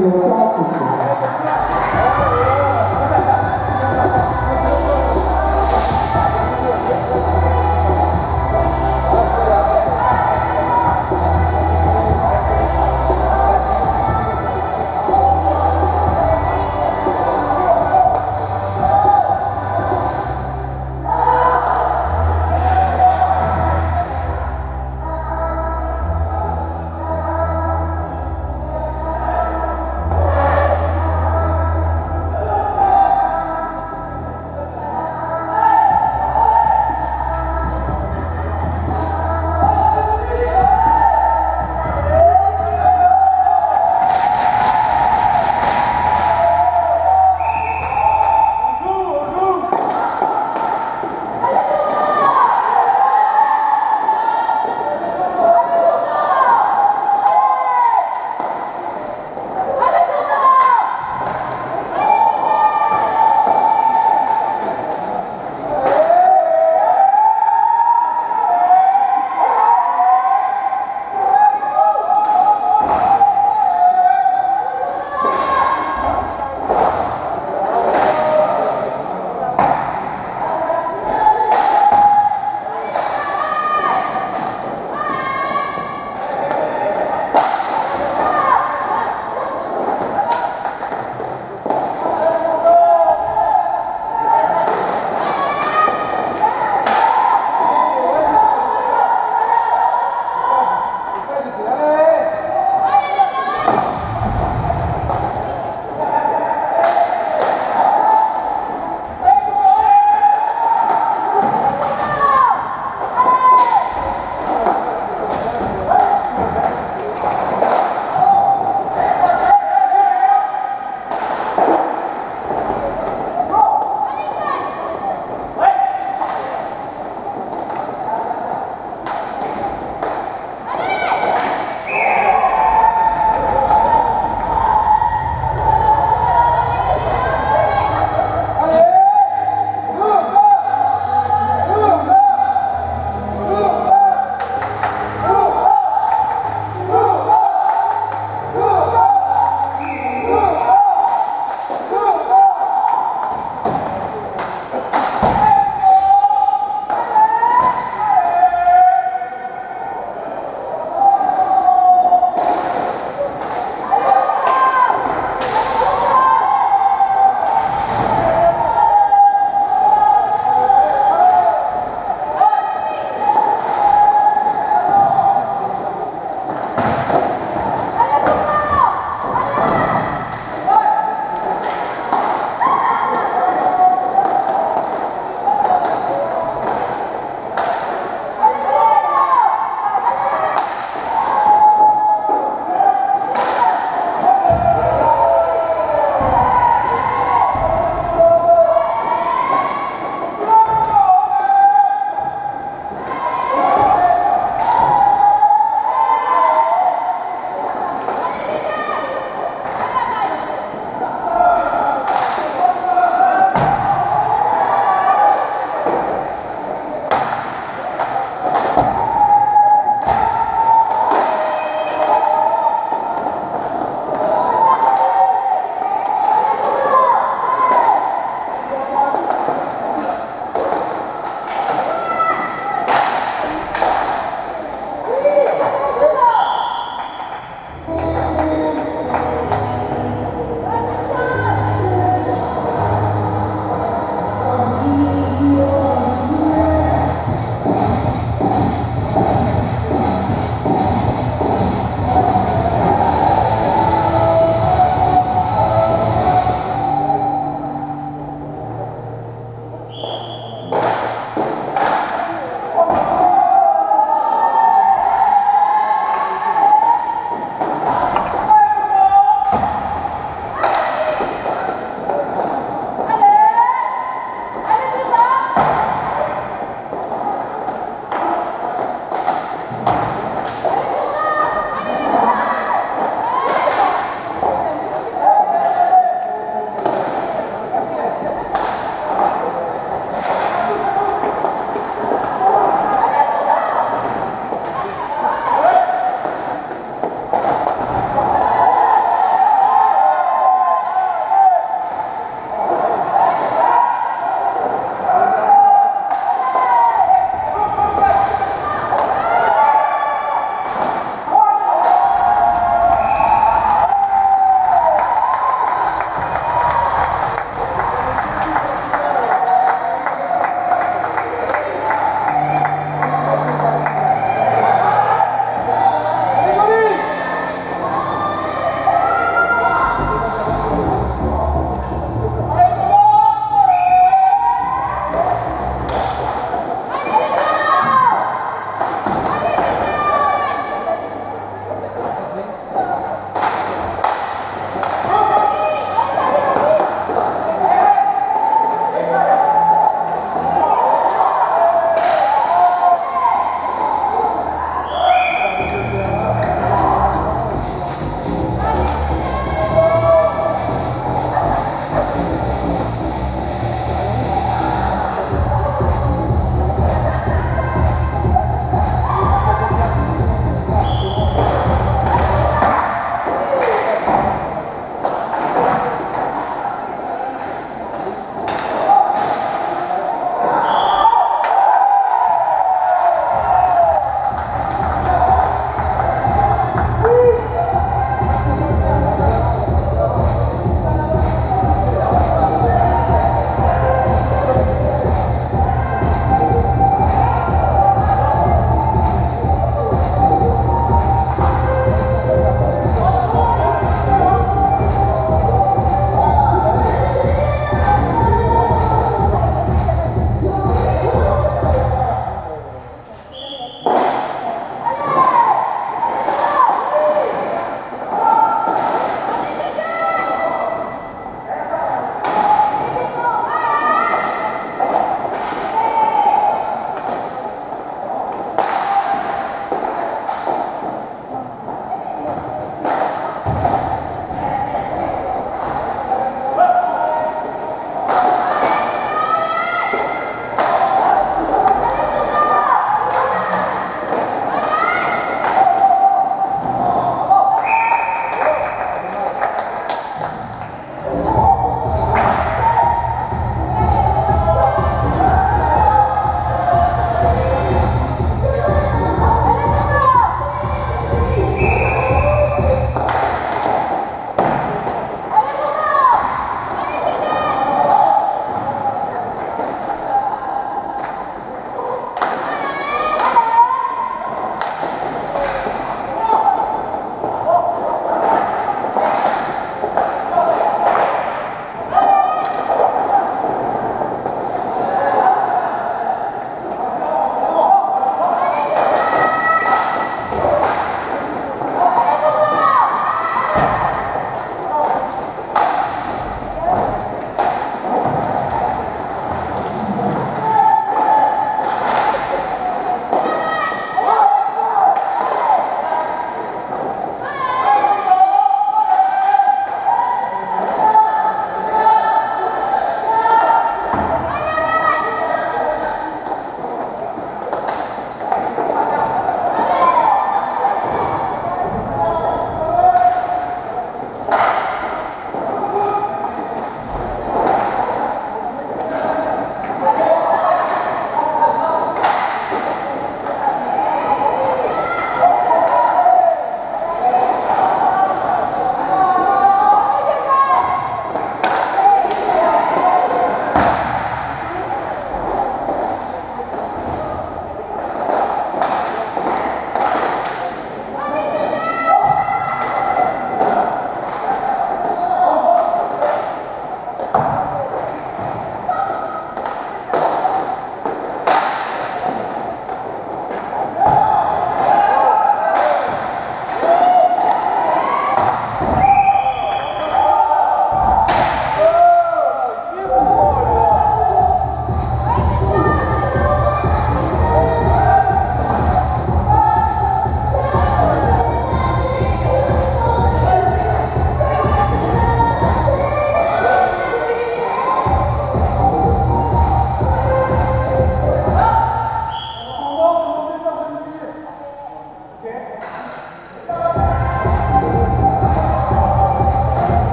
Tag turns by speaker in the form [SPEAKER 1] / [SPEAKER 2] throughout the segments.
[SPEAKER 1] your practices.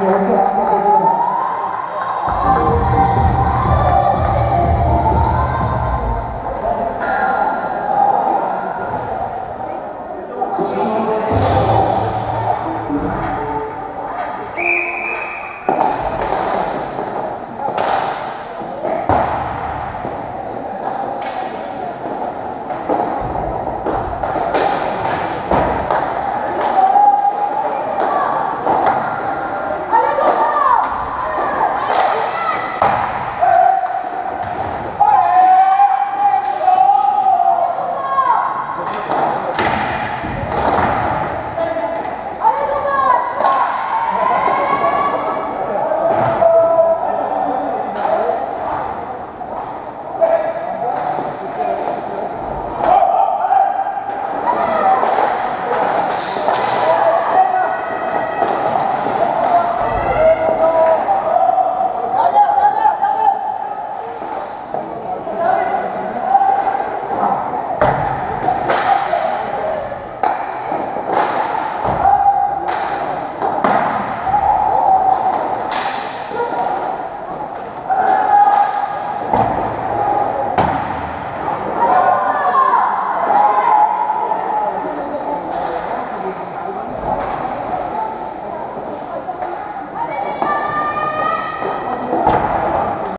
[SPEAKER 1] 比如说。